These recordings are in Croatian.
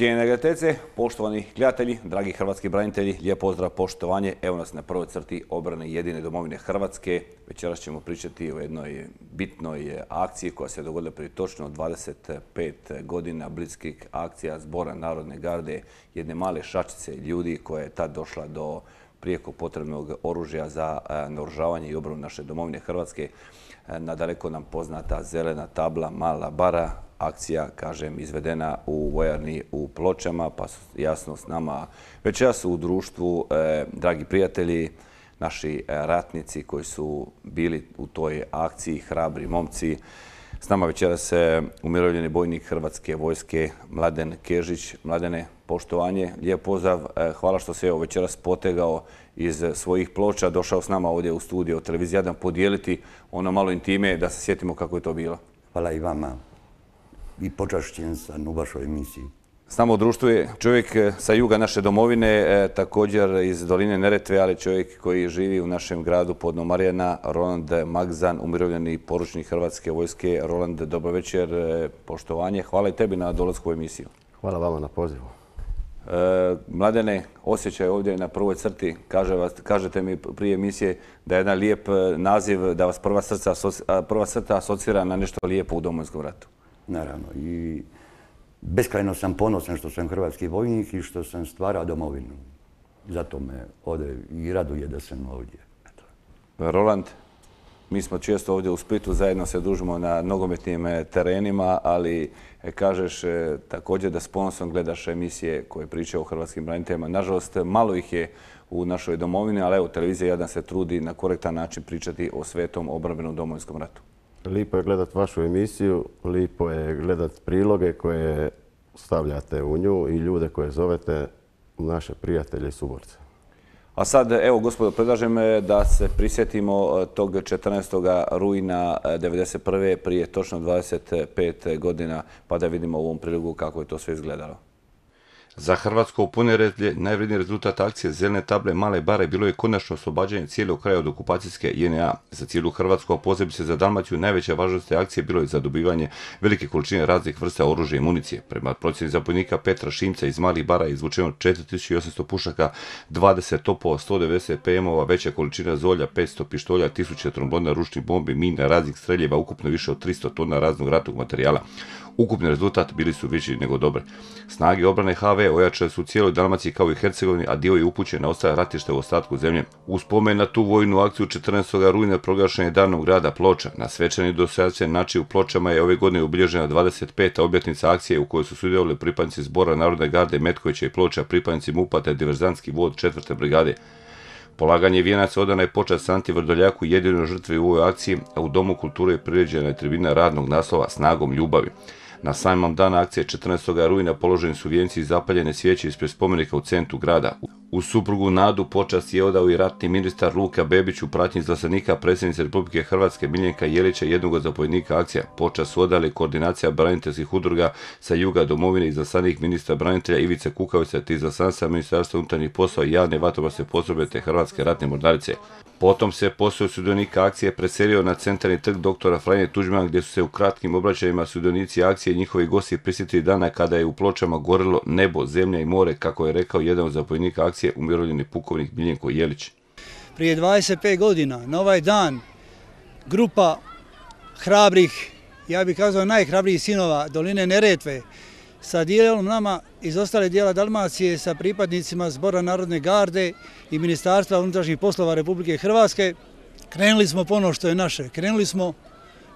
Cijene gledateljice, poštovani gledatelji, dragi hrvatski branitelji, lijep pozdrav, poštovanje. Evo nas na prvoj crti obrane jedine domovine Hrvatske. Večeras ćemo pričati o jednoj bitnoj akciji koja se dogodila prije točno 25 godina blitzkrieg akcija Zbora Narodne garde, jedne male šačice ljudi koja je tad došla do prijeko potrebnog oružja za e, naoružavanje i obranu naše domovine Hrvatske. E, nadaleko nam poznata zelena tabla Mala bara, akcija, kažem, izvedena u vojarni u Pločama, pa su jasno s nama večeras u društvu, e, dragi prijatelji, naši ratnici koji su bili u toj akciji, hrabri momci. S nama večeras umirovljeni bojnik Hrvatske vojske Mladen Kežić. Mladene, poštovanje, lijep pozdrav. E, hvala što se evo večeras potegao iz svojih ploča, došao s nama ovdje u studio televiziji Jedan podijeliti ono malo intime da se sjetimo kako je to bilo. Hvala i vama i počašćen sam u vašoj emisiji. S nama u društvu je čovjek e, sa juga naše domovine, e, također iz doline Neretve, ali čovjek koji živi u našem gradu podno Marijana, Roland Magzan, umirovljeni poručnik Hrvatske vojske. Roland, dobro večer, poštovanje. Hvala i tebi na dolazku u emisiju. Hvala vama na pozivu. E, mladene, osjećaj ovdje na prvoj crti, kažete mi prije emisije da je jedan lijep e, naziv, da vas prva, srca, prva crta asocira na nešto lijepo u domovinskom ratu. Naravno. I beskrajno sam ponosan što sam hrvatski vojnik i što sam stvarao domovinu. Zato me ovdje i raduje da sam ovdje. Roland, mi smo često ovdje u Splitu, zajedno se družimo na nogometnim e, terenima, ali e, kažeš e, također da s ponosom gledaš emisije koje pričaju o hrvatskim braniteljima. Nažalost, malo ih je u našoj domovini, ali evo, televizija Jadan se trudi na korektan način pričati o svetom obrambenom domovinskom ratu. Lipo je gledat vašu emisiju, lipo je gledat priloge koje stavljate u nju i ljude koje zovete naše prijatelje i suborce. A sad, evo, gospodo, predlažem da se prisjetimo e, tog 14. rujna 1991. E, prije točno 25 godina, pa da vidimo u ovom prilogu kako je to sve izgledalo. Za Hrvatsko u najvredniji rezultat akcije Zelene table Male bare bilo je konačno oslobađanje cijelog kraja od okupacijske JNA. Za cijelu Hrvatsku, a posebice za Dalmaciju, najveća važnost akcije bilo je zadobivanje velike količine raznih vrsta oružja i municije. Prema procjeni zapojnika Petra Šimca iz Malih bara je izvučeno 4800 pušaka, 20 topova, 190 PM-ova, veća količina zolja, 500 pištolja, 1000 trombona, ručnih bombi, mina, raznih streljeva, ukupno više od 300 tona raznog ratnog materijala. Ukupni rezultat bili su veći nego dobri. Snage obrane HV ojačale su u cijeloj Dalmaciji kao i Hercegovini, a dio je upućen na ostaje ratište u ostatku zemlje. U spomen na tu vojnu akciju 14. rujna proglašen je danom grada Ploča. Na svečani dosadacije nači u Pločama je ove godine obilježena 25. obljetnica akcije u kojoj su sudjelovali pripadnici zbora Narodne garde Metkovića i Ploča, pripadnici MUPA te diverzantski vod 4. brigade. Polaganje vijenaca odana je počast Santi Vrdoljaku jedinoj žrtvi u ovoj akciji, a u Domu kulture priređena je tribina radnog naslova Snagom ljubavi. Na samom dana akcije 14. rujna položeni su vijenci i zapaljene svijeće ispred spomenika u centru grada. U suprugu Nadu počast je odao i ratni ministar Luka Bebić u pratnji izglasanika predsjednice Republike Hrvatske Miljenka Jelića jednog od zapovjednika akcija. Počast su odali koordinacija braniteljskih udruga sa juga domovine izglasanih ministra branitelja Ivice Kukavica te izglasanca Ministarstva unutarnjih poslova i javne vatrogasne postrojbe te Hrvatske ratne mornarice. Potom se posao sudionika akcije preselio na centralni trg doktora Franje Tuđmana gdje su se u kratkim obraćajima sudionici akcije i njihovi gosti prisjetili dana kada je u pločama gorilo nebo, zemlja i more, kako je rekao jedan od zapovjednika akcije umirovljeni pukovnik Miljenko Jelić. Prije 25 godina na ovaj dan grupa hrabrih, ja bih kazao najhrabrijih sinova Doline Neretve, sa dijelom nama iz ostale dijela Dalmacije sa pripadnicima Zbora Narodne garde i Ministarstva unutrašnjih poslova Republike Hrvatske. Krenuli smo po ono što je naše. Krenuli smo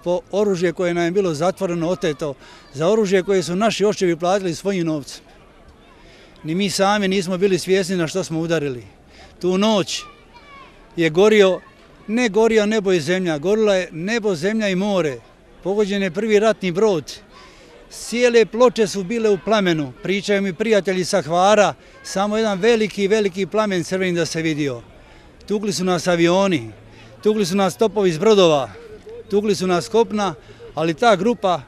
po oružje koje nam je bilo zatvoreno, oteto, za oružje koje su naši očevi platili svojim novcem. Ni mi sami nismo bili svjesni na što smo udarili. Tu noć je gorio, ne gorio nebo i zemlja, gorila je nebo, zemlja i more. Pogođen je prvi ratni brod, Cijele ploče su bile u plamenu, pričaju mi prijatelji sa Hvara, samo jedan veliki, veliki plamen crveni da se vidio. Tukli su nas avioni, tukli su nas topovi iz brodova, tukli su nas kopna, ali ta grupa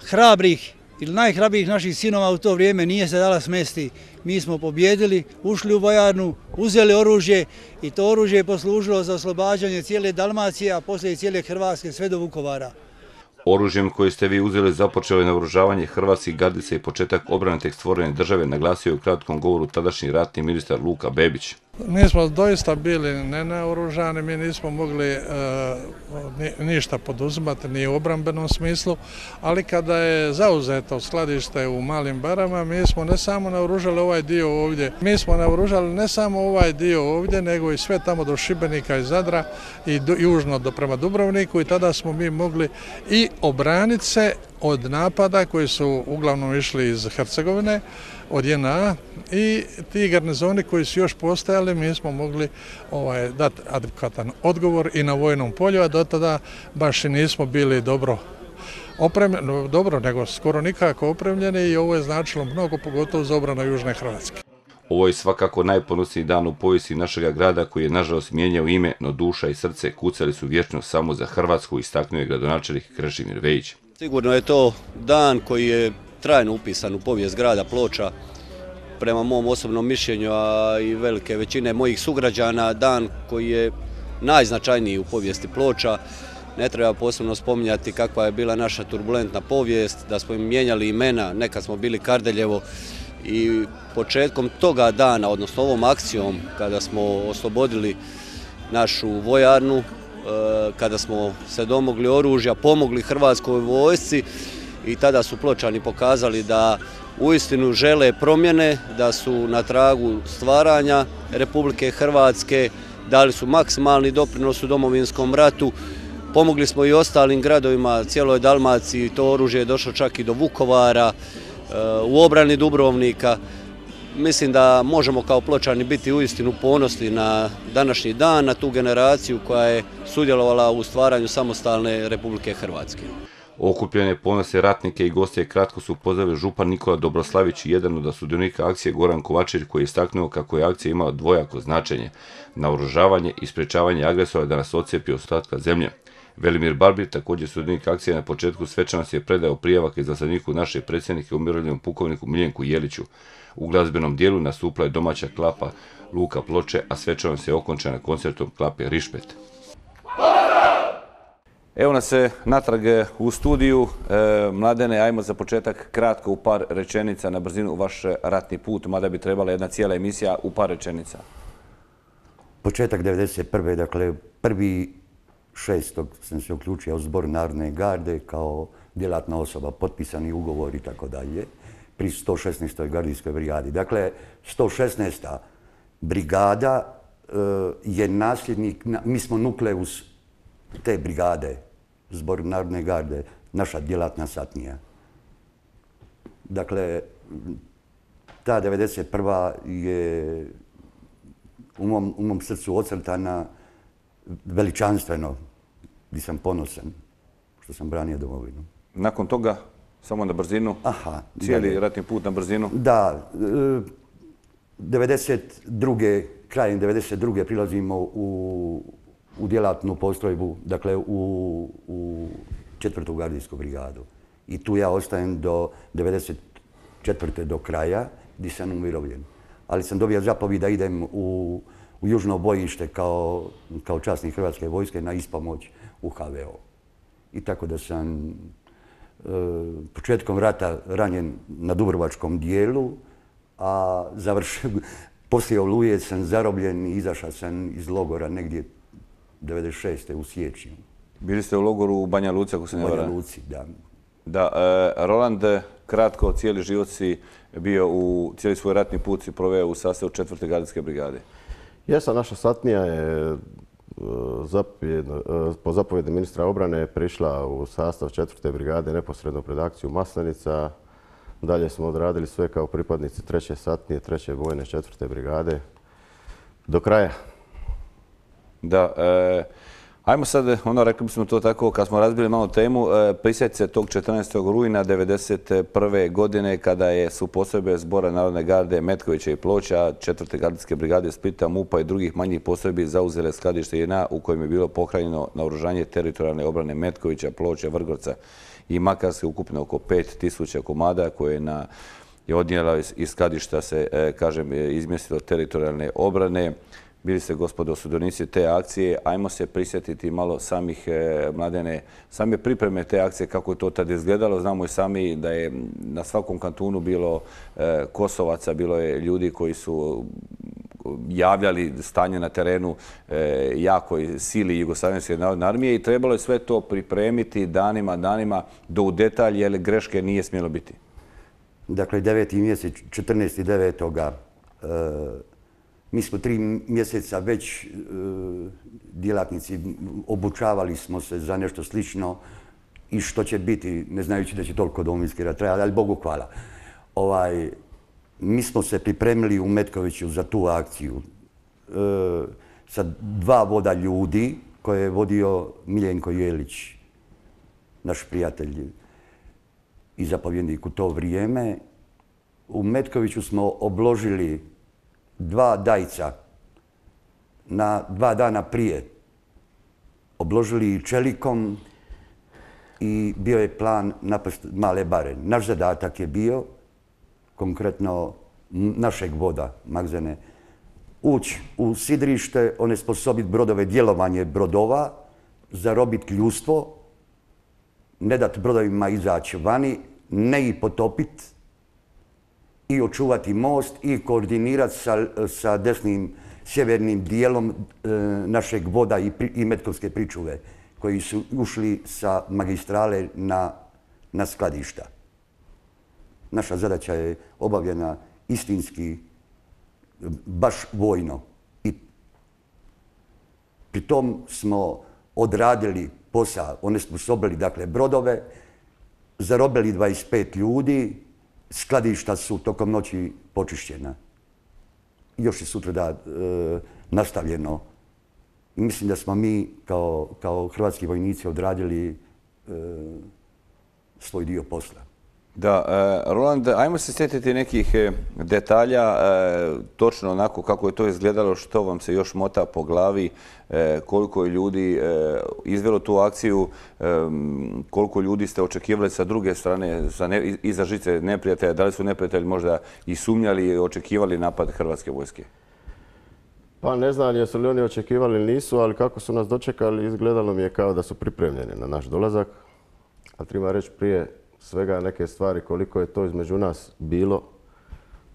hrabrih ili najhrabrijih naših sinova u to vrijeme nije se dala smesti. Mi smo pobjedili, ušli u vojarnu, uzeli oružje i to oružje je poslužilo za oslobađanje cijele Dalmacije, a poslije i cijele Hrvatske sve do Vukovara. Oružjem koje ste vi uzeli započelo je naoružavanje hrvatskih gardica i početak obrane tek stvorene države, naglasio je u kratkom govoru tadašnji ratni ministar Luka Bebić. Mi smo doista bili nenaoružani, mi nismo mogli e, ništa poduzimati ni u obrambenom smislu, ali kada je zauzeto skladište u malim barama, mi smo ne samo naoružali ovaj dio ovdje, mi smo naoružali ne samo ovaj dio ovdje, nego i sve tamo do Šibenika i Zadra i južno do prema Dubrovniku i tada smo mi mogli i obraniti se od napada koji su uglavnom išli iz Hercegovine, od JNA i ti garnizoni koji su još postajali mi smo mogli ovaj, dati adekvatan odgovor i na vojnom polju, a do tada baš i nismo bili dobro opremljeni, dobro, nego skoro nikako opremljeni i ovo je značilo mnogo, pogotovo za obranu Južne Hrvatske. Ovo je svakako najponosniji dan u povijesti našeg grada koji je nažalost mijenjao ime, no duša i srce kucali su vječno samo za Hrvatsku, istaknuo je gradonačelnik Krešimir Vejić. Sigurno je to dan koji je trajno upisan u povijest grada Ploča, prema mom osobnom mišljenju, a i velike većine mojih sugrađana, dan koji je najznačajniji u povijesti Ploča. Ne treba posebno spominjati kakva je bila naša turbulentna povijest, da smo im mijenjali imena, nekad smo bili Kardeljevo i početkom toga dana, odnosno ovom akcijom, kada smo oslobodili našu vojarnu, e, kada smo se domogli oružja, pomogli Hrvatskoj vojsci, i tada su pločani pokazali da uistinu žele promjene, da su na tragu stvaranja Republike Hrvatske, dali su maksimalni doprinos u domovinskom ratu, pomogli smo i ostalim gradovima, cijeloj Dalmaciji, to oružje je došlo čak i do Vukovara, e, u obrani Dubrovnika. Mislim da možemo kao pločani biti uistinu ponosni na današnji dan, na tu generaciju koja je sudjelovala u stvaranju samostalne Republike Hrvatske. Okupljene ponose ratnike i goste kratko su pozdravili župan Nikola Dobroslavić i jedan od sudionika akcije Goran Kovačević koji je istaknuo kako je akcija imala dvojako značenje, naoružavanje i sprečavanje agresora da nas ocijepi ostatka zemlje. Velimir Barbir, također sudionik akcije na početku svečanosti je predao prijavak izlasaniku naše predsjednike umirovljenom pukovniku Miljenku Jeliću. U glazbenom dijelu nastupla je domaća klapa Luka Ploče, a svečanost je okončana koncertom klape Rišpet. Evo nas se natrag u studiju. E, Mladene, ajmo za početak kratko u par rečenica na brzinu vaš ratni put, mada bi trebala jedna cijela emisija u par rečenica. Početak 1991. dakle prvi šestog sam se uključio u zbor Narodne garde kao djelatna osoba, potpisani ugovor i tako dalje, pri 116. gardijskoj brigadi. Dakle, 116. brigada e, je nasljednik, mi smo nukleus te brigade, zbor Narodne garde, naša djelatna satnija. Dakle, ta 91. je u mom, u mom srcu ocrtana veličanstveno, gdje sam ponosan što sam branio domovinu. Nakon toga, samo na brzinu, Aha, cijeli ratni put na brzinu? Da, 92. krajem 92. prilazimo u u djelatnu postrojbu, dakle u, u četvrtu gardijsku brigadu. I tu ja ostajem do 94. do kraja, gdje sam umirovljen. Ali sam dobio zapovi da idem u, u južno bojište kao, kao časnik Hrvatske vojske na ispomoć u HVO. I tako da sam e, početkom rata ranjen na Dubrovačkom dijelu, a završen, poslije oluje sam zarobljen i izašao sam iz logora negdje 96. u siječnju. Bili ste u logoru u Banja Luci, ako se ne Banja Luci, da. Da, e, Roland, kratko, cijeli život si bio u, cijeli svoj ratni put si proveo u sastavu četvrte gardijske brigade. Jesam, naša satnija je e, e, po zapovjedi ministra obrane prišla u sastav četvrte brigade neposredno pred akciju Maslenica. Dalje smo odradili sve kao pripadnici treće satnije, treće vojne četvrte brigade. Do kraja. Da, e, ajmo sad, ono rekli bismo to tako, kad smo razbili malo temu, e, prisjeti se tog 14. rujna 1991. godine kada je su posebe zbora Narodne garde Metkovića i Ploča, četvrte gardijske brigade Splita, MUPA i drugih manjih posebi zauzele skladište JNA u kojem je bilo pohranjeno naoružanje teritorijalne obrane Metkovića, Ploča, Vrgorca i Makarske ukupno oko 5000 komada koje je na je odnijela iz skladišta se, e, kažem, izmjestilo teritorijalne obrane. Bili ste gospodo sudonici te akcije, ajmo se prisjetiti malo samih e, mladene, same pripreme te akcije, kako je to tad izgledalo. Znamo i sami da je na svakom kantunu bilo e, Kosovaca, bilo je ljudi koji su javljali stanje na terenu e, jakoj sili Jugoslavenske narodne armije i trebalo je sve to pripremiti danima, danima do u detalj, jer greške nije smjelo biti. Dakle, 9. mjesec, 14.9. Mi smo tri mjeseca već e, djelatnici obučavali smo se za nešto slično i što će biti, ne znajući da će toliko domovinski rat trajati, ali Bogu hvala. Ovaj, mi smo se pripremili u Metkoviću za tu akciju e, sa dva voda ljudi koje je vodio Miljenko Jelić, naš prijatelj i zapovjednik u to vrijeme. U Metkoviću smo obložili dva dajca na dva dana prije obložili čelikom i bio je plan napast male bare. Naš zadatak je bio, konkretno našeg voda, Magzene, ući u sidrište, onesposobiti brodove, djelovanje brodova, zarobiti ljustvo, ne dati brodovima izaći vani, ne ih potopiti, i očuvati most i koordinirati sa, desnim sjevernim dijelom e, našeg voda i, metkovske pričuve koji su ušli sa magistrale na, na skladišta. Naša zadaća je obavljena istinski, baš vojno. I pri tom smo odradili posao, onesposobili dakle brodove, zarobili 25 ljudi, skladišta su tokom noći počišćena. Još je sutra da e, nastavljeno. Mislim da smo mi kao, hrvatski vojnici odradili e, svoj dio posla. Da, e, Roland, ajmo se sjetiti nekih e, detalja, e, točno onako kako je to izgledalo, što vam se još mota po glavi, koliko je ljudi izvelo tu akciju, koliko ljudi ste očekivali sa druge strane, iza žice neprijatelja, da li su neprijatelji možda i sumnjali i očekivali napad Hrvatske vojske? Pa ne znam jesu li oni očekivali ili nisu, ali kako su nas dočekali, izgledalo mi je kao da su pripremljeni na naš dolazak. A treba reći prije svega neke stvari koliko je to između nas bilo,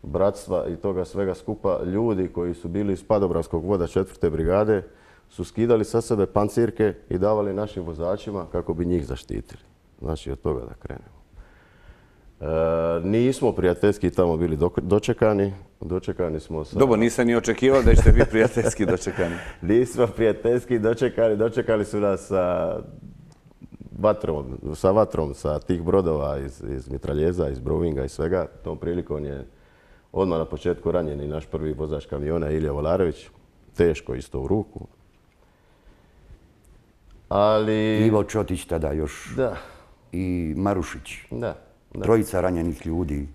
bratstva i toga svega skupa, ljudi koji su bili iz Padobranskog voda četvrte brigade su skidali sa sebe pancirke i davali našim vozačima kako bi njih zaštitili. Znači od toga da krenemo. E, nismo prijateljski tamo bili dočekani. Dočekani smo sa... Dobro, nisam ni očekivao da ćete biti prijateljski dočekani. nismo prijateljski dočekani. Dočekali su nas sa vatrom, sa vatrom sa tih brodova iz, iz mitraljeza, iz Brovinga i svega. Tom prilikom je odmah na početku ranjen i naš prvi vozač kamiona Ilija Volarević. Teško isto u ruku. Ali... Ivo Čotić tada još. Da. I Marušić. Da. Trojica ranjenih ljudi.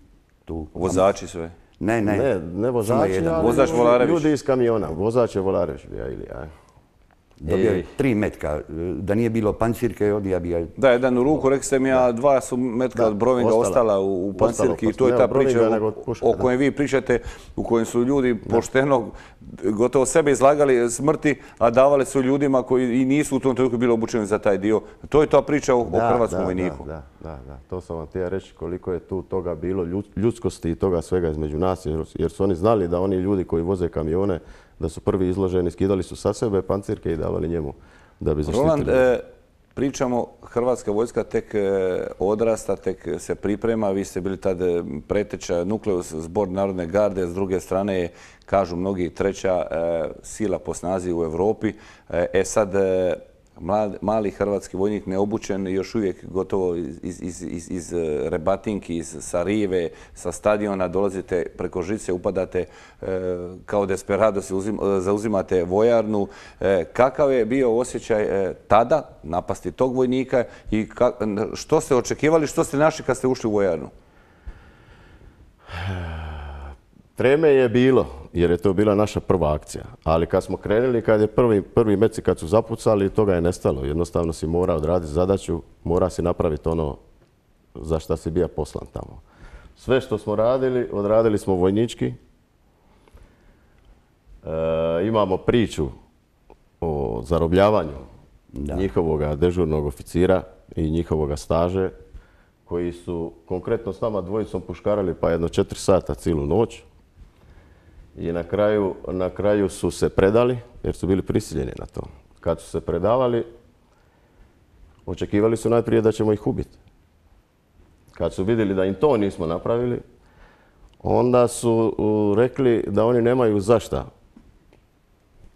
Tu. Vozači sve? Ne, ne. Ne, ne vozači, ali vozač Volarević. ljudi iz kamiona. Vozač je Volarević bio ili ja. Dobio je tri metka. Da nije bilo pancirke, on ja bi... Da, jedan u ruku, rekli ste mi, a dva su metka od Brovinga ostala, u, pancirki. I to je ta priča o, kojoj vi pričate, u kojem su ljudi pošteno, gotovo sebe izlagali smrti, a davali su ljudima koji i nisu u tom trenutku bili obučeni za taj dio. To je ta priča o, hrvatskom vojniku. Da, da, da, to sam vam htio reći koliko je tu toga bilo, ljudskosti i toga svega između nas, jer su oni znali da oni ljudi koji voze kamione da su prvi izloženi, skidali su sa sebe pancirke i davali njemu da bi zaštitili. Roland, e, pričamo, Hrvatska vojska tek e, odrasta, tek se priprema. Vi ste bili tad e, preteča nukleus zbor Narodne garde, s druge strane kažu mnogi treća sila po snazi u Europi. E sad, mali hrvatski vojnik neobučen još uvijek gotovo iz, rebatinki, iz Sarive, sa stadiona dolazite preko žice, upadate e, kao desperado, se zauzimate vojarnu. E, kakav je bio osjećaj e, tada napasti tog vojnika i što ste očekivali, što ste našli kad ste ušli u vojarnu? Treme je bilo, jer je to bila naša prva akcija. Ali kad smo krenuli, kad je prvi, prvi meci kad su zapucali, toga je nestalo. Jednostavno si mora odraditi zadaću, mora si napraviti ono za šta si bio poslan tamo. Sve što smo radili, odradili smo vojnički. E, imamo priču o zarobljavanju njihovoga dežurnog oficira i njihovoga staže koji su konkretno s nama dvojicom puškarali pa jedno četiri sata cijelu noć. I na kraju, na kraju su se predali jer su bili prisiljeni na to. Kad su se predavali, očekivali su najprije da ćemo ih ubiti. Kad su vidjeli da im to nismo napravili, onda su rekli da oni nemaju zašta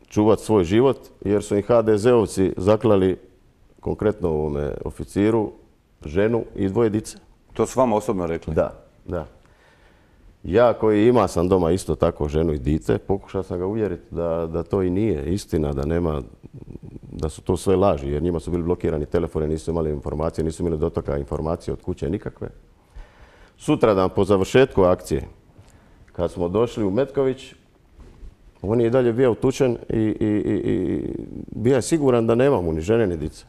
čuvati svoj život, jer su im HDZ-ovci zaklali konkretno ovome oficiru, ženu i dvoje dice. To su vama osobno rekli? Da, da. Ja koji ima sam doma isto tako ženu i dite, pokušao sam ga uvjeriti da, da to i nije istina, da nema, da su to sve laži, jer njima su bili blokirani telefoni, nisu imali informacije, nisu imali dotoka informacije od kuće nikakve. Sutradan po završetku akcije, kad smo došli u Metković, on je i dalje bio utučen i, i, i, bio je siguran da nema mu ni žene ni dice.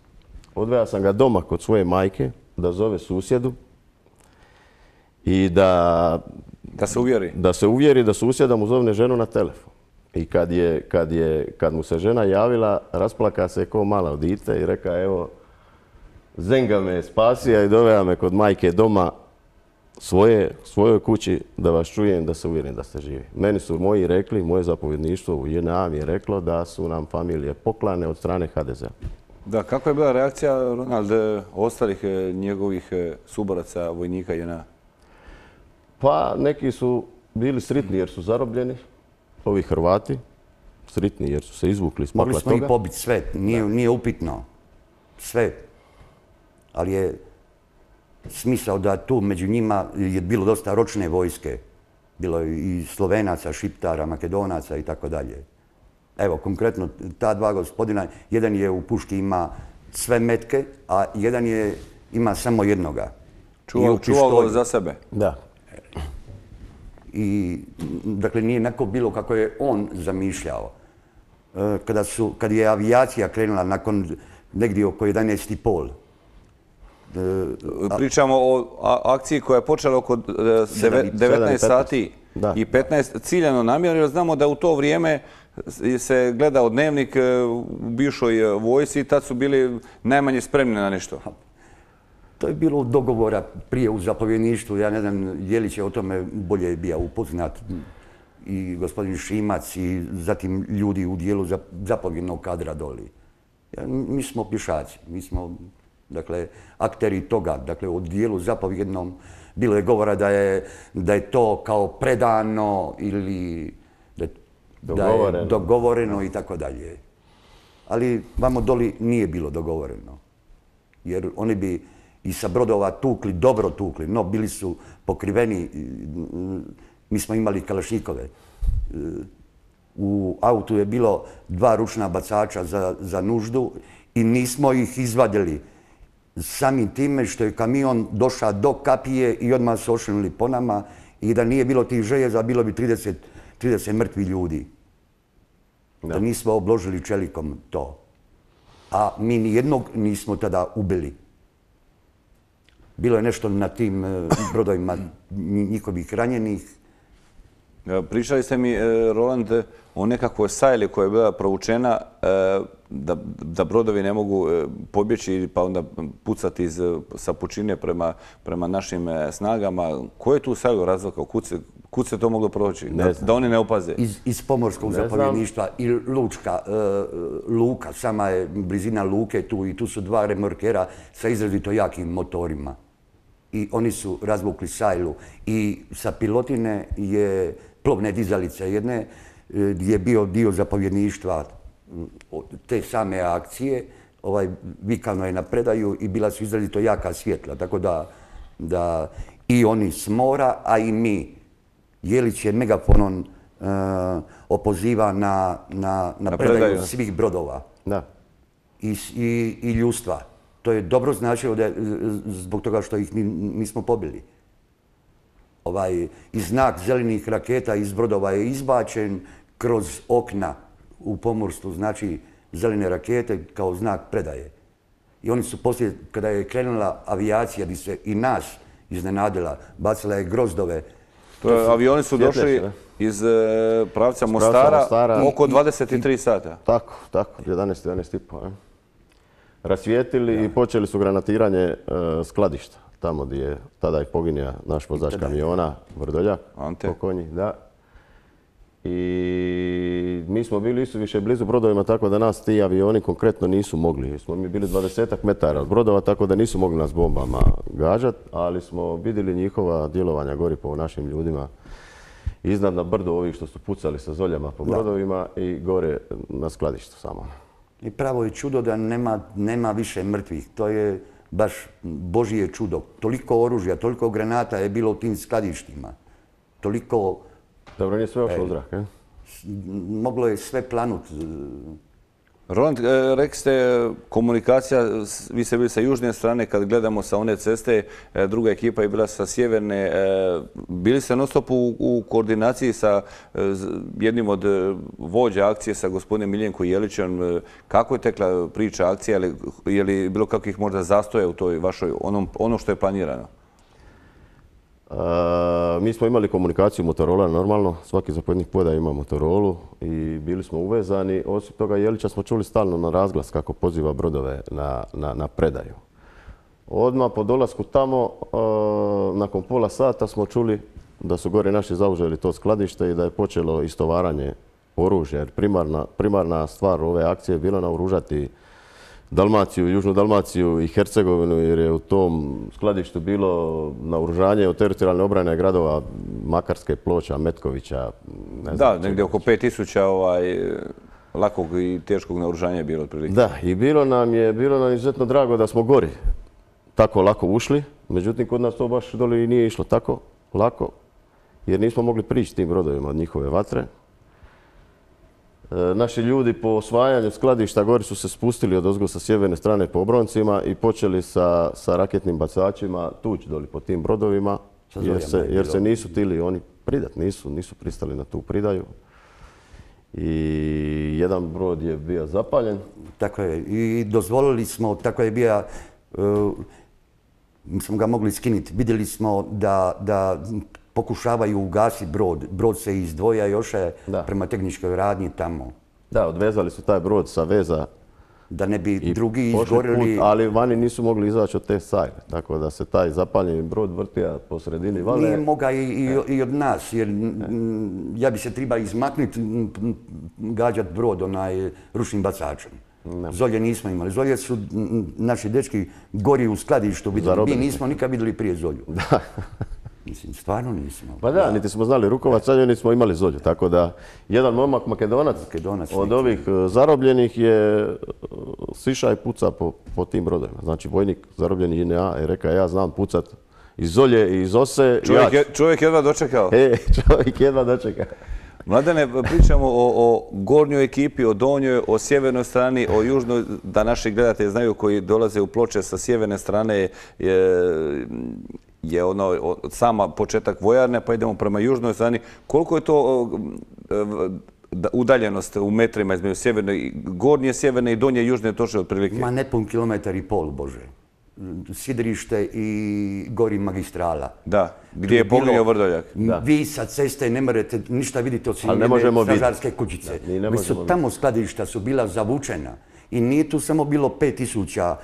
Odveja sam ga doma kod svoje majke da zove susjedu i da... Da se uvjeri? Da se uvjeri da susjeda mu zovne ženu na telefon. I kad, je, kad, je, kad mu se žena javila, rasplaka se ko mala dite i reka evo, Zenga me spasija i doveo me kod majke doma svoje, svojoj kući da vas čujem, da se uvjerim da ste živi. Meni su moji rekli, moje zapovjedništvo u JNA mi je reklo da su nam familije poklane od strane HDZ-a. Da, kakva je bila reakcija, Ronald, ostalih e, njegovih e, suboraca, vojnika JNA? Pa, neki su bili sritni jer su zarobljeni, ovi Hrvati, sritni jer su se izvukli iz toga. Mogli smo ih pobiti sve, nije, nije upitno. Sve. Ali je smisao da tu među njima je bilo dosta ročne vojske. Bilo je i Slovenaca, Šiptara, Makedonaca i tako dalje. Evo, konkretno, ta dva gospodina, jedan je u puški ima sve metke, a jedan je ima samo jednoga. Čuvao, za sebe? Da. I, dakle, nije neko bilo kako je on zamišljao. E, kada, su, kad je avijacija krenula nakon negdje oko 11.30, E, pričamo o akciji koja je počela oko 19 e, sati i 15 ciljano namjerno, jer znamo da u to vrijeme se gledao dnevnik u bivšoj vojsi i tad su bili najmanje spremni na nešto. To je bilo dogovora prije u zapovjedništvu. Ja ne znam je li će o tome bolje bio upoznat i gospodin Šimac i zatim ljudi u dijelu zapovjednog kadra doli. Mi smo pišaci, mi smo dakle, akteri toga, dakle, u dijelu zapovjednom, bilo je govora da je, da je to kao predano ili da, dogovoreno. je dogovoreno i tako dalje. Ali vamo doli nije bilo dogovoreno. Jer oni bi i sa brodova tukli, dobro tukli, no bili su pokriveni, mi smo imali kalašnjikove. U autu je bilo dva ručna bacača za, za nuždu i nismo ih izvadili samim time što je kamion došao do kapije i odmah su ošlenili po nama i da nije bilo tih željeza, bilo bi 30, 30 mrtvi ljudi. Da. nismo obložili čelikom to. A mi ni jednog nismo tada ubili. Bilo je nešto na tim e, brodovima njihovih ranjenih. Pričali ste mi, e, Roland, o nekakvoj sajli koja je bila provučena e, da, da brodovi ne mogu e, pobjeći pa onda pucati iz, sa pučine prema, prema našim e, snagama. Ko je tu sajlu razvakao? Kud se, to moglo proći? Da, da, oni ne opaze? Iz, iz pomorskog zapovjedništva i Lučka, Luka, sama je blizina Luke tu i tu su dva remorkera sa izrazito jakim motorima. I oni su razvukli sajlu i sa pilotine je plovne dizalice jedne je bio dio zapovjedništva te same akcije, ovaj, vikano je na predaju i bila su izrazito jaka svjetla, tako da, da i oni s mora, a i mi. Jelić je megafonom uh, opoziva na, na, na, predaju, svih brodova da. I, i, i ljustva. To je dobro značilo da, zbog toga što ih mi nismo pobili. Ovaj, I znak zelenih raketa iz brodova je izbačen kroz okna u pomorstvu, znači zelene rakete kao znak predaje. I oni su poslije, kada je krenula avijacija, bi se i nas iznenadila, bacila je grozdove. To avioni su došli iz e, pravca Mostara, Mostara. oko 23 sata. Tako, tako, 11, 11 i po. Rasvijetili i počeli su granatiranje e, skladišta, tamo gdje je tada i poginja naš vozač kamiona, Vrdoljak, pokojni, da. I mi smo bili isto više blizu brodovima, tako da nas ti avioni konkretno nisu mogli. Smo mi bili 20 metara od brodova, tako da nisu mogli nas bombama gađati, ali smo vidjeli njihova djelovanja gori po našim ljudima. Iznad na brdo ovih što su pucali sa zoljama po brodovima i gore na skladištu samo. I pravo je čudo da nema, nema više mrtvih. To je baš Božije čudo. Toliko oružja, toliko granata je bilo u tim skladištima. Toliko, Dobro, nije sve ošlo u zrak, e? moglo je sve planut. Roland, e, rekli ste komunikacija, s- vi ste bili sa južne strane, kad gledamo sa one ceste, e, druga ekipa je bila sa sjeverne. e, Bili ste non stop u, koordinaciji sa e, jednim od e, vođa akcije, sa gospodinom Miljenko Jelićem. E, Kako je tekla priča akcija? Je li bilo kakvih možda zastoja u toj vašoj, onom, ono što je planirano? Mi smo imali komunikaciju Motorola normalno, svaki zapovjednik poda ima Motorolu i bili smo uvezani. Osim toga Jelića smo čuli stalno na razglas kako poziva brodove na, na, na predaju. Odmah po dolasku tamo, nakon pola sata smo čuli da su gore naši zauzeli to skladište i da je počelo istovaranje oružja. Primarna, primarna stvar ove akcije je bila naoružati Dalmaciju, Južnu Dalmaciju i Hercegovinu jer je u tom skladištu bilo naoružanje od teritorijalne obrane gradova Makarske, Ploča, Metkovića. Ne znam Da, negdje oko 5000 ovaj, lakog i teškog naoružanja je bilo otprilike. Da, i bilo nam je bilo nam izuzetno drago da smo gori tako lako ušli. Međutim, kod nas to baš doli i nije išlo tako lako jer nismo mogli prići tim brodovima od njihove vatre. E, Naši ljudi po osvajanju skladišta gori su se spustili od ozgo sa sjeverne strane po obroncima i počeli sa, sa raketnim bacačima tući doli po tim brodovima jer se, je jer se nisu tili oni pridat, nisu, nisu pristali na tu pridaju. I jedan brod je bio zapaljen, Tako je. I dozvolili smo, tako je bija, uh, smo ga mogli skinuti. Vidjeli smo da, da pokušavaju ugasiti brod. Brod se izdvoja još je Da. prema tehničkoj radnji tamo. Da, odvezali su taj brod sa veza Da ne bi i drugi izgorili. put, ali vani nisu mogli izaći od te sajle. Tako da se taj zapaljeni brod vrtija po sredini vale. Nije moga i, i, i od nas, jer mm, ja bi se treba izmaknuti, mm, gađat brod onaj ručnim bacačem. Zolje nismo imali. Zolje su naši dečki gori u skladištu vidjeli. Mi nismo nikad vidjeli prije zolju. Da. Mislim, stvarno nismo. Pa da, niti smo znali rukovac, sad niti smo imali zolju. Tako da, jedan momak Makedonac, Makedonac od ovih e, zarobljenih je e, siša i puca po, po tim brodovima. Znači, vojnik zarobljeni JNA je rekao, ja znam pucat iz zolje i iz ose. Čovjek, ja ću." je, čovjek jedva dočekao. E, čovjek jedva dočeka. Mladene, pričamo o, o gornjoj ekipi, o donjoj, o sjevernoj strani, o južnoj, da naši gledatelji znaju koji dolaze u ploče sa sjeverne strane je, je ono, sama početak vojarne, pa idemo prema južnoj strani. Koliko je to udaljenost u metrima između sjeverne, i- gornje sjeverne i donje južne točne otprilike? Ma nepun kilometar i pol, Bože. Sidrište i gori magistrala. Da, gdje je poginuo Vrdoljak. Vi sa ceste ne morate ništa vidjeti ne možemo vidjeti. stražarske kućice. Da, mi ne Već su možemo tamo skladišta su bila zavučena. I nije tu samo bilo 5000, uh,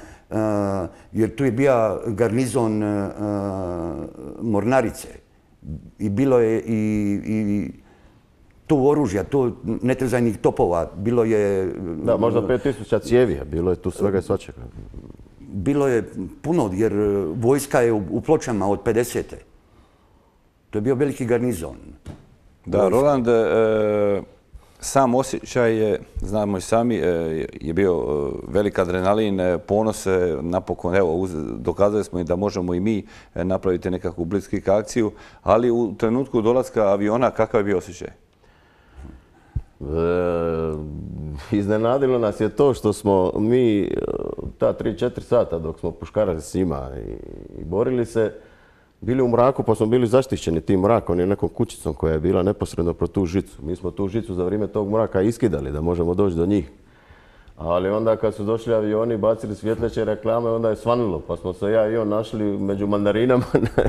jer tu je bio garnizon uh, Mornarice. I bilo je i, i tu oružja, tu netrezajnih topova, bilo je... Da, možda 5000 cijevi, a bilo je tu svega i svačega. Bilo je puno, jer vojska je u, u pločama od 50. To je bio veliki garnizon. Da, Roland, e, sam osjećaj je, znamo i sami, e, je bio e, velik adrenalin, e, ponos, napokon, evo, dokazali smo i da možemo i mi napraviti nekakvu blitzkrieg akciju, ali u trenutku dolaska aviona, kakav je bio osjećaj? Iznenadilo nas je to što smo mi ta 3-4 sata dok smo puškarali s njima i borili se, bili u mraku pa smo bili zaštićeni tim mrakom i nekom kućicom koja je bila neposredno pro tu žicu. Mi smo tu žicu za vrijeme tog mraka iskidali da možemo doći do njih. Ali onda kad su došli avioni, bacili svjetleće reklame, onda je svanilo. Pa smo se ja i on našli među mandarinama.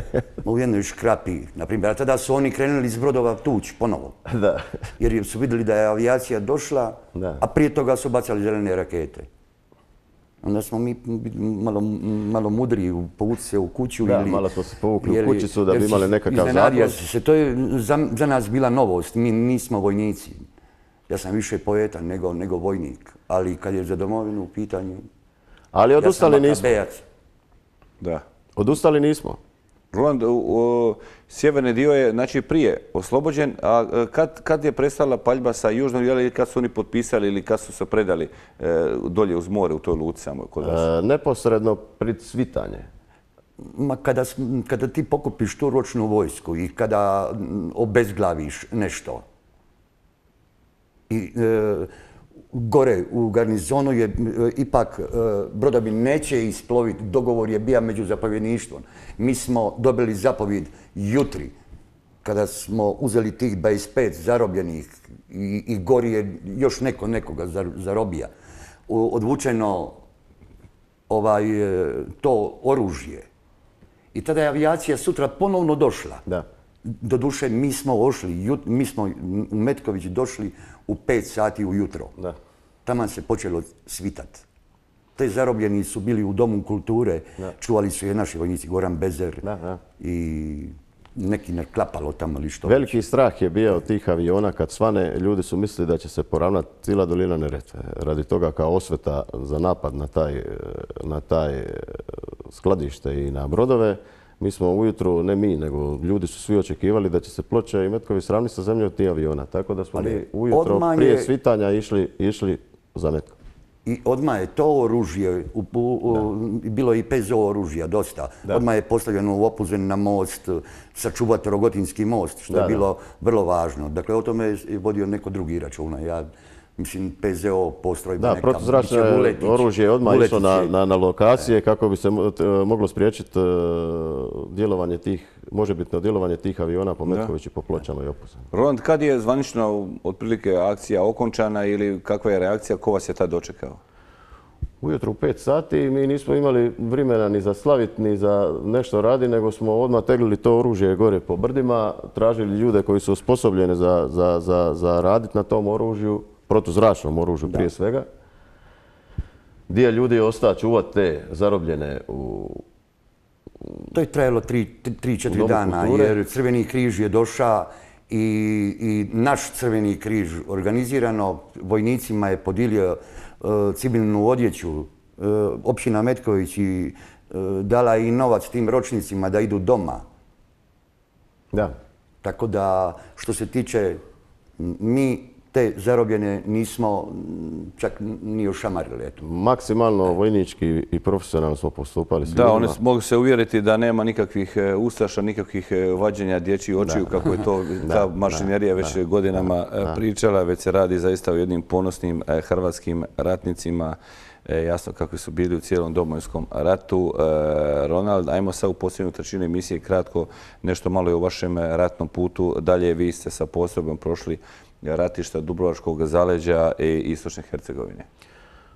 u jednoj škrapi, na primjer. A tada su oni krenuli iz brodova tuć ponovo. da. Jer su vidjeli da je avijacija došla, Da. a prije toga su bacali zelene rakete. Onda smo mi malo, malo mudriji, povuci se u kuću. Da, ili, malo smo se povukli u kućicu da bi imali nekakav zaklon. si se. To je za, za nas bila novost. Mi nismo vojnici. Ja sam više poeta nego, nego vojnik. Ali kad je za domovinu u pitanju, Ali ja sam odustali nismo. Da. Odustali nismo. Roland, sjeverni dio je znači prije oslobođen, a e, kad, kad je prestala paljba sa južnog dijela ili kad su oni potpisali ili kad su se predali e, dolje uz more u toj luci samo kod vas? E, neposredno pred svitanje. Ma kada, kada ti pokupiš tu ročnu vojsku i kada obezglaviš nešto i e, gore u garnizonu je e, ipak e, brodovi neće isploviti, dogovor je bio među zapovjedništvom. Mi smo dobili zapovjed jutri kada smo uzeli tih 25 zarobljenih i, i gori je još neko nekoga zar- zarobija. Odvučeno ovaj, e, to oružje. I tada je avijacija sutra ponovno došla. Da. Doduše, mi smo ošli, jut- mi smo u Metković došli u 5 sati ujutro. Da. Taman se počelo svitat. Te zarobljeni su bili u Domu kulture, čuvali su je naši vojnici, Goran Bezer Da, da. i neki naklapalo tamo ili što. Veliki strah je bio od tih aviona kad svane, ljudi su mislili da će se poravnati cijela dolina Neretve. Radi toga kao osveta za napad na taj, na taj e, skladište i na brodove, mi smo ujutro, ne mi, nego ljudi su svi očekivali da će se ploče i metkovi sravniti sa zemljom od tih aviona. Tako da smo Ali mi ujutro prije je- svitanja išli, išli za metko. I odmah je to oružje, u, u- u- bilo je i PZO oružja dosta. Odmah je postavljeno u Opuzen na most, sačuvati Rogotinski most, što Da, je da. bilo vrlo važno. Dakle, o tome je vodio neko drugi računa. Ja, mislim, PZO postrojba Da, neka, protuzračno oružje je odmah išlo na, je- na, na lokacije kako bi se moglo spriječiti e, djelovanje tih, možebitno djelovanje tih aviona po Metkoviću, po pločama i opusama. Roland, kad je zvanično otprilike akcija okončana ili kakva je reakcija, ko vas je tad dočekao? Ujutro u 5 sati mi nismo imali vremena ni za slavit, ni za nešto radi, nego smo odmah teglili to oružje gore po brdima, tražili ljude koji su osposobljeni za, za, za, za raditi na tom oružju, protuzračnom oružju prije svega. Dio ljudi ostao čuvat te zarobljene u, To je trajalo 3-4 Domu dana, kulture. jer Crveni križ je došao i, i naš Crveni križ organizirano vojnicima je podijelio e, civilnu odjeću. E, općina Metković i e, dala i novac tim ročnicima da idu doma. da, Tako da, što se tiče, mi te zarobljene nismo m, čak ni ošamarili. Eto. maksimalno vojnički i profesionalno smo postupali s Da, oni mogu se uvjeriti da nema nikakvih e, ustaša, nikakvih e, vađenja dječjih očiju, kako je to ta mašinerija već godinama e, pričala, već se radi zaista o jednim ponosnim hrvatskim ratnicima, e, jasno kakvi su bili u cijelom domovinskom ratu. E, Ronald, ajmo sad u posljednju trećinu emisije kratko nešto malo i o vašem ratnom putu. Dalje vi ste sa postrojbom prošli ratišta Dubrovačkog zaleđa i Istočne Hercegovine.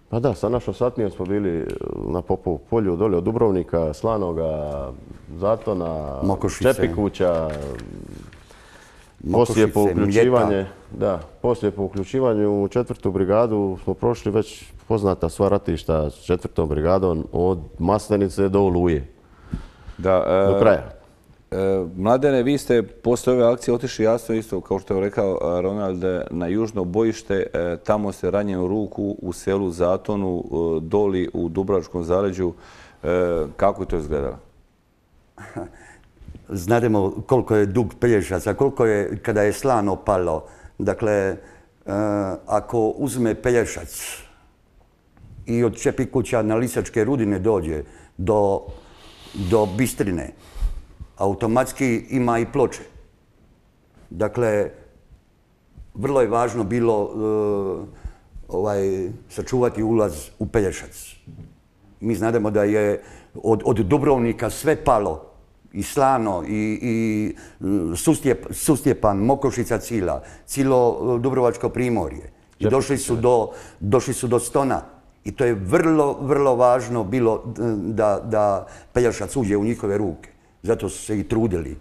Pa da, sa našom satnijom smo bili na Popovu polju, dolje od Dubrovnika, Slanoga, Zatona, Mokošice. Čepikuća. Poslije po uključivanje, da, poslije po uključivanju u četvrtu brigadu smo prošli već poznata sva ratišta s četvrtom brigadom od Maslenice do Oluje, Da, e, do kraja. E, Mladene, vi ste poslije ove akcije otišli jasno isto, kao što je rekao e, Ronald, na južno bojište. E, Tamo ste ranjenu ruku u selu Zatonu, e, doli u Dubrovačkom zaleđu. E, Kako je to izgledalo? Znademo koliko je dug Pelješaca, koliko je kada je slano palo. Dakle, e, ako uzme Pelješac i od Čepikuća na Lisačke rudine dođe do, do Bistrine, automatski ima i ploče. Dakle, vrlo je važno bilo e, ovaj, sačuvati ulaz u Pelješac. Mi znademo da je od, od Dubrovnika sve palo, i Slano, i, i mm, Sustjep, Sustjepan, Mokošica Cila, cilo e, Dubrovačko primorje. I došli su, do, došli su do stona. I to je vrlo, vrlo važno bilo da, da Peljašac uđe u njihove ruke. Zato su se i trudili.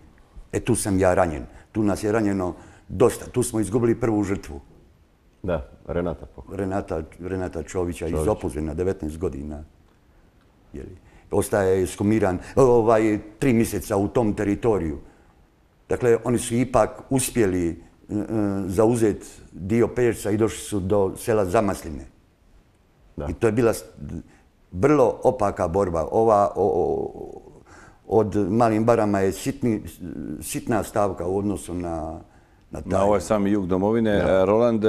E tu sam ja ranjen. Tu nas je ranjeno dosta. Tu smo izgubili prvu žrtvu. Da, Renata. Renata, Renata Čovića iz Opuzena, 19 godina. Jeli. Ostaje skumiran ovaj, tri mjeseca u tom teritoriju. Dakle, oni su ipak uspjeli zauzeti dio Pelješca i došli su do sela Zamasline. I to je bila vrlo opaka borba. Ova od malim barama je sitna stavka u odnosu na, na taj. Na ovaj sami jug domovine. E, Roland,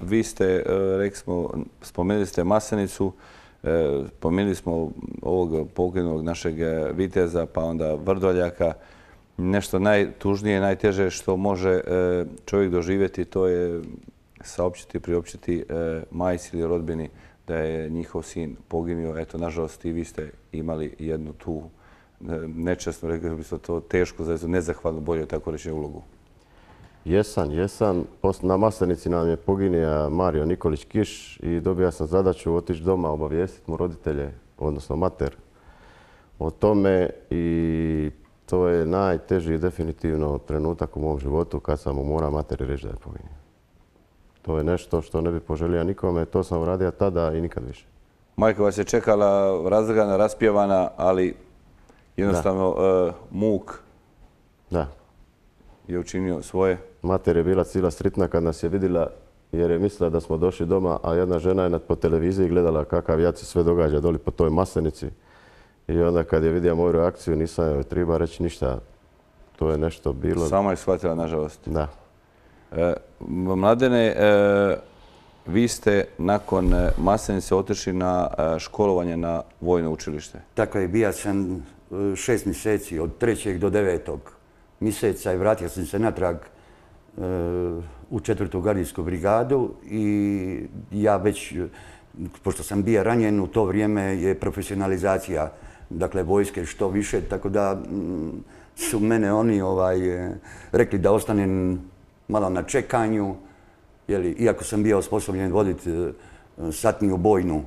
vi ste, rekli smo, spomenuli ste Masenicu, spomenuli smo ovog poginunog našeg viteza, pa onda Vrdoljaka nešto najtužnije, najteže što može e, čovjek doživjeti, to je saopćiti, priopćiti e, majci ili rodbini da je njihov sin poginio. Eto, nažalost, i vi ste imali jednu tu e, nečasnu, rekli bi to teško, za nezahvalno bolje tako reći ulogu. Jesam, jesam. Na Maslenici nam je poginio Mario Nikolić Kiš i dobija sam zadaću otići doma, obavijestiti mu roditelje, odnosno mater, o tome i to je najteži definitivno trenutak u mom životu kad sam mu mora materi reći da je poginio. To je nešto što ne bi poželio nikome, to sam uradio tada i nikad više. Majka vas je čekala razdragana, raspjevana, ali jednostavno e, muk da. je učinio svoje. Mater je bila cijela stritna kad nas je vidjela jer je mislila da smo došli doma, a jedna žena je po televiziji gledala kakav jad se sve događa doli po toj masenici. I onda kad je vidio moju reakciju nisam joj treba reći ništa. To je nešto bilo... Sama je shvatila, nažalost. Da. E, mladene, e, vi ste nakon e, Maslenice otišli na školovanje na vojno učilište. Tako je, bija sam šest mjeseci, od trećeg do devetog mjeseca i vratio sam se natrag u četvrtu gardijsku brigadu i ja već, pošto sam bio ranjen, u to vrijeme je profesionalizacija dakle vojske što više, tako da mm, su mene oni ovaj, rekli da ostanem malo na čekanju, iako sam bio osposobljen voditi e, satniju bojnu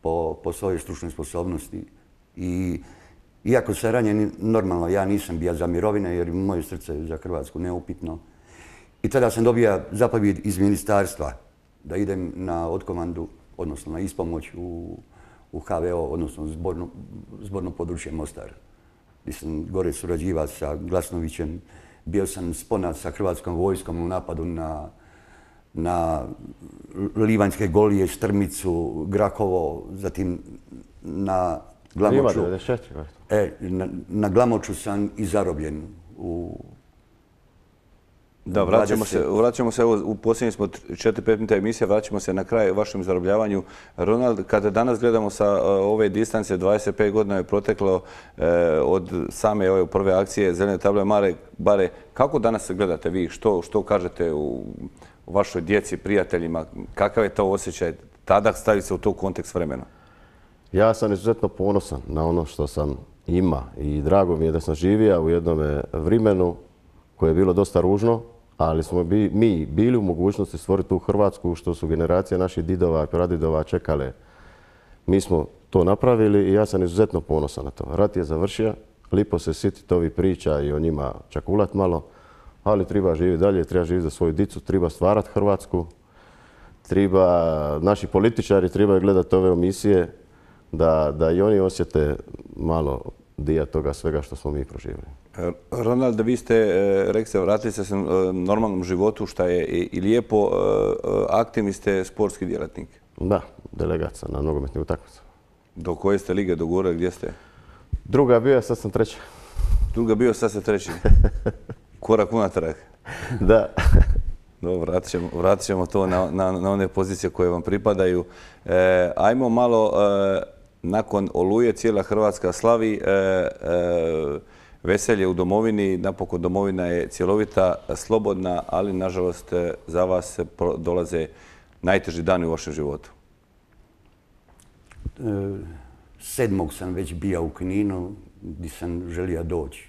po, svojoj stručnoj sposobnosti. I iako se ranjen, normalno ja nisam bio za mirovine jer moje srce je za Hrvatsku neupitno. I tada sam dobio zapovjed iz ministarstva da idem na odkomandu, odnosno na ispomoć u u HVO, odnosno zborno, područje Mostar. Gdje sam gore surađivao sa Glasnovićem. Bio sam spona sa Hrvatskom vojskom u napadu na, na Livanjske golije, Strmicu, Grakovo, zatim na Glamoču. E, na, na Glamoču sam i zarobljen u da, vraćamo se, vraćamo se, evo, u posljednji smo 4-5 minuta emisije, vraćamo se na kraj vašem zarobljavanju. Ronald, kada danas gledamo sa e, ove distance, 25 godina je proteklo e, od same ove prve akcije Zelene table Mare, bare, kako danas gledate vi? Što, što kažete u, vašoj djeci, prijateljima? Kakav je to osjećaj? Tada staviti se u to kontekst vremena. Ja sam izuzetno ponosan na ono što sam ima i drago mi je da sam živio u jednom vremenu koje je bilo dosta ružno, ali smo mi bili u mogućnosti stvoriti tu Hrvatsku što su generacije naših didova i pradidova čekale. Mi smo to napravili i ja sam izuzetno ponosan na to. Rat je završio, lipo se sititi ovih priča i o njima čakulat malo, ali treba živjeti dalje, treba živjeti za svoju dicu, treba stvarati Hrvatsku, treba, naši političari trebaju gledati ove emisije da, da i oni osjete malo dija toga svega što smo mi proživjeli. E, Ronald, vi ste, e, rekli ste, vratili ste se e, normalnom životu, što je i lijepo. Aktivni ste sportski djelatnik. Da, delegat sam na nogometni utakmicu. Do koje ste lige dogurali, gdje ste? Druga bio, sad sam treća. Druga bio, sad ste treći. Korak unatrag. da. Dobro, vratit ćemo, to na, one pozicije koje vam pripadaju. ajmo malo, nakon Oluje cijela Hrvatska slavi veselje u domovini. Napokon domovina je cjelovita, slobodna, ali nažalost za vas dolaze najteži dani u vašem životu. E, sedmog sam već bio u Kninu gdje sam želio doći.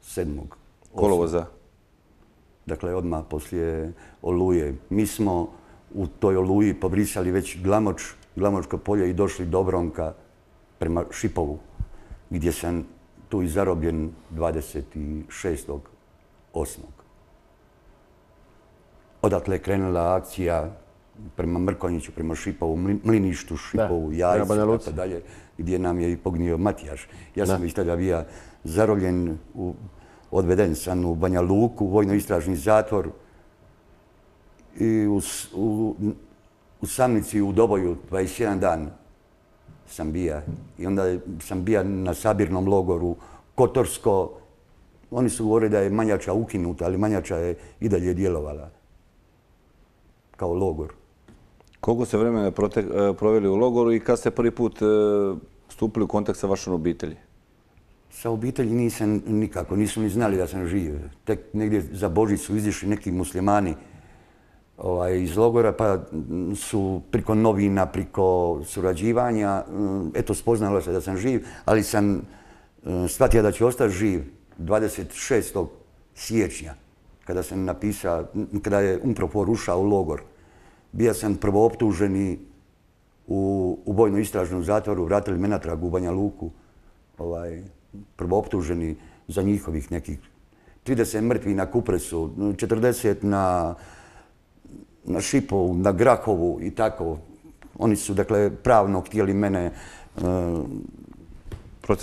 Sedmog. Kolovoza? dakle odmah poslije Oluje. Mi smo u toj Oluji pobrisali već Glamoč, Glamočko polje i došli do Bronka prema Šipovu, gdje sam tu i zarobljen 26.8. Odatle je krenula akcija prema Mrkonjiću, prema Šipovu, Mliništu, Šipovu, Jajcu, tako dalje, gdje nam je i pognio Matijaš. Ja sam iz tada bio zarobljen, odveden sam u Banja Luku, vojno-istražni zatvor i u, Samnici u Doboju 21 dan sam bija. I onda sam bija na sabirnom logoru Kotorsko. Oni su govorili da je Manjača ukinuta, ali Manjača je i dalje djelovala kao logor. Koliko ste vremena e, proveli u logoru i kad ste prvi put e, stupili u kontakt sa vašom obitelji? Sa obitelji nisam nikako, nisu ni znali da sam živ. Tek negdje za Božić su izišli neki muslimani ovaj, iz logora, pa su priko novina, priko surađivanja, mm, eto spoznalo se da sam živ, ali sam e, shvatio da ću ostati živ 26. siječnja, kada sam napisao, kada je Umprofor ušao u logor. Bio sam prvo optuženi u, u bojno istražnom zatvoru, vratili me natrag u Banja Luku, ovaj, prvo optuženi za njihovih nekih 30 mrtvi na Kupresu, 40 na, na Šipovu, na Grahovu i tako. Oni su, dakle, pravno htjeli mene uh,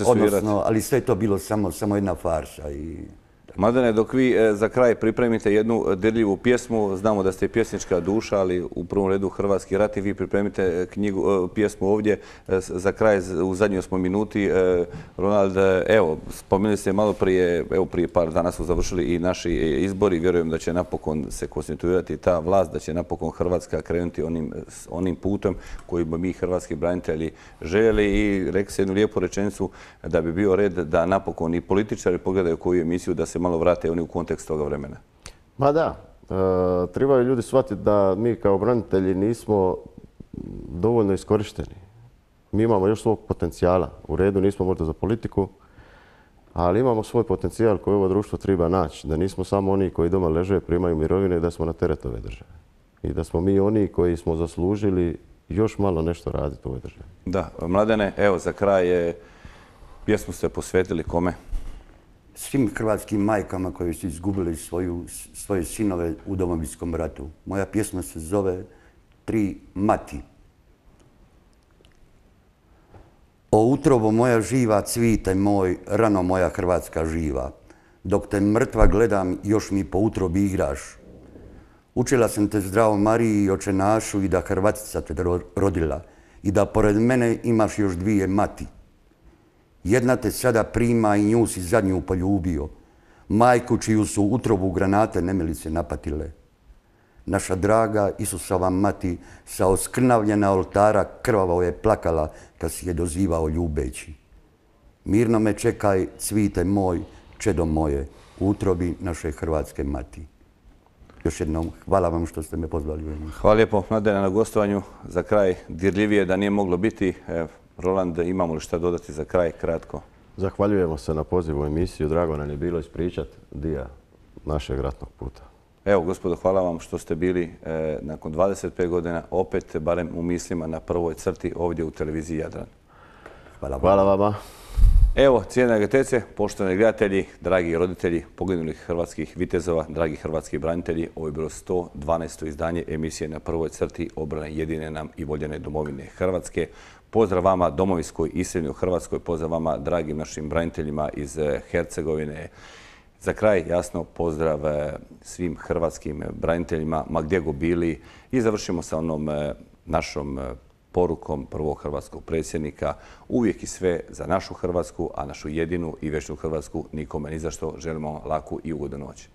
Odnosno, ali sve je to bilo samo, samo jedna farsa i Madane, dok vi e, za kraj pripremite jednu dirljivu pjesmu, znamo da ste pjesnička duša, ali u prvom redu Hrvatski rat i vi pripremite e, knjigu, e, pjesmu ovdje za kraj u zadnjoj smo minuti. Ronald, evo, spomenuli ste malo prije, evo prije par dana su završili i naši izbori. Vjerujem da će napokon se konstituirati ta vlast, da će napokon Hrvatska krenuti onim, onim putem koji bi mi hrvatski branitelji željeli i rekli se jednu lijepu rečenicu da bi bio red da napokon i političari pogledaju koju emisiju da se malo vrate oni u kontekst toga vremena? Ma da, e, trebaju ljudi shvatiti da mi kao branitelji nismo dovoljno iskorišteni. Mi imamo još svog potencijala. U redu nismo možda za politiku, ali imamo svoj potencijal koji ovo društvo treba naći. Da nismo samo oni koji doma leže, primaju mirovine i da smo na teret ove države. I da smo mi oni koji smo zaslužili još malo nešto raditi u ovoj državi. Da, Mladene, evo za kraj je, pjesmu ste posvetili kome? Svim hrvatskim majkama koji su izgubili svoje sinove u domovinskom ratu. Moja pjesma se zove Tri mati. O utrobo moja živa, cvite moj, rano moja Hrvatska živa. Dok te mrtva gledam, još mi po utrobi igraš. Učila sam te zdravo Mariji i očenašu i da Hrvatica te rodila. I da pored mene imaš još dvije mati. Jedna te sada prima i nju si zadnju poljubio. Majku čiju su utrobu granate nemilice napatile. Naša draga Isusova mati sa oskrnavljena oltara krvavo je plakala kad si je dozivao ljubeći. Mirno me čekaj, cvite moj, čedo moje, u utrobi naše hrvatske mati. Još jednom, hvala vam što ste me pozvali. Hvala lijepo, Mladena, na gostovanju. Za kraj, dirljivije da nije moglo biti. Roland, imamo li šta dodati za kraj, kratko? Zahvaljujemo se na pozivu u emisiju. Drago nam je bilo ispričati dio našeg ratnog puta. Evo, gospodo, hvala vam što ste bili e, nakon 25 godina opet, barem u mislima, na prvoj crti ovdje u televiziji Jadran. Hvala, hvala vama. Evo, cijene GTC, poštovani gledatelji, dragi roditelji poginulih hrvatskih vitezova, dragi hrvatski branitelji, ovo je bilo 112. izdanje emisije na prvoj crti obrane jedine nam i voljene domovine Hrvatske. Pozdrav vama domovinskoj iseljenju u Hrvatskoj, pozdrav vama dragim našim braniteljima iz eh, Hercegovine. Za kraj, jasno, pozdrav eh, svim hrvatskim braniteljima, ma gdje go bili i završimo sa onom eh, našom porukom prvog hrvatskog predsjednika. Uvijek i sve za našu Hrvatsku, a našu jedinu i večnu Hrvatsku nikome ni za što. Želimo laku i ugodnu noć.